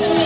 the